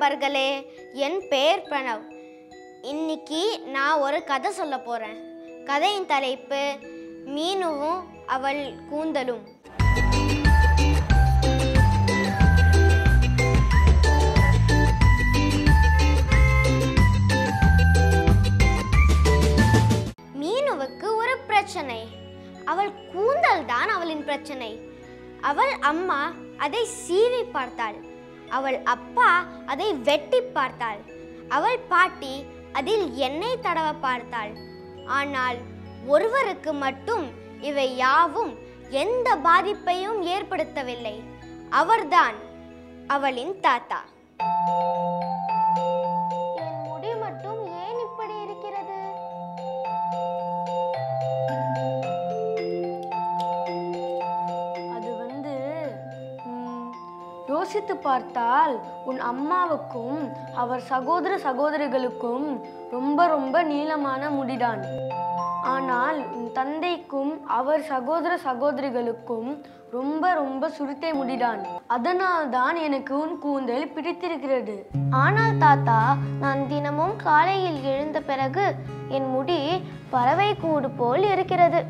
நண்பர்களே என் பெயர் பிரணவ். இன்னைக்கு நான் ஒரு கதை சொல்ல போகிறேன் கதையின் தலைப்பு மீனுவும் அவள் கூந்தலும். மீனுவுக்கு ஒரு பிரச்சனை. அவள் கூந்தல் தான் அவளின் பிரச்சனை. அவள் அம்மா அதை சீவி பார்த்தாள். அவள் அப்பா அதை வெட்டி பார்த்தாள். அவள் பாட்டி அதில் எண்ணெய் தடவ பார்த்தாள். ஆனால் ஒருவருக்கு மட்டும் இவை யாவும் எந்த பாதிப்பையும் ஏற்படுத்தவில்லை. அவர்தான் அவளின் தாத்தா. யோசித்து பார்த்தால் உன் அம்மாவுக்கும் அவர் சகோதர சகோதரிகளுக்கும் ரொம்ப ரொம்ப நீளமான முடிதான். ஆனால் உன் தந்தைக்கும் அவர் சகோதர சகோதரிகளுக்கும் ரொம்ப ரொம்ப சுருட்டை முடிதான். அதனால்தான் எனக்கு உன் கூந்தல் பிடித்திருக்கிறது. ஆனால் தாத்தா நான் தினமும் காலையில் எழுந்த பிறகு என் முடி பறவை கூடு போல் இருக்கிறது.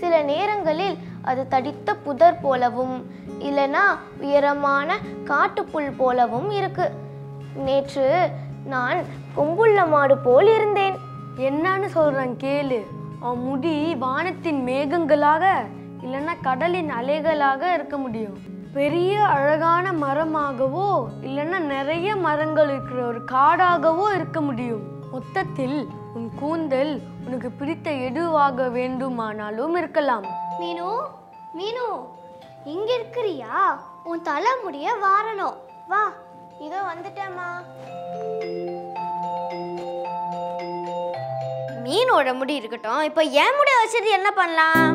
சில நேரங்களில் அது தடித்த புதர் போலவும் இல்லைனா உயரமான காட்டுப்புல் போலவும் இருக்கு. நேற்று நான் கொம்புள்ள மாடு போல் இருந்தேன். என்னன்னு சொல்றேன் கேளு. அவன் முடி வானத்தின் மேகங்களாக இல்லைன்னா கடலின் அலைகளாக இருக்க முடியும். பெரிய அழகான மரமாகவோ இல்லைன்னா நிறைய மரங்கள் இருக்கிற ஒரு காடாகவோ இருக்க முடியும். மொத்தத்தில் உன் கூந்தல் உனக்கு பிடித்த எதுவாக வேண்டுமானாலும் இருக்கலாம். மீனு மீனு இங்க இருக்கிறியா உன் தலைமுடிய வாரணும் வா இதோ வந்துட்டேம்மா. மீனோட முடி இருக்கட்டும். இப்போ என் முடிய வச்சது என்ன பண்ணலாம்?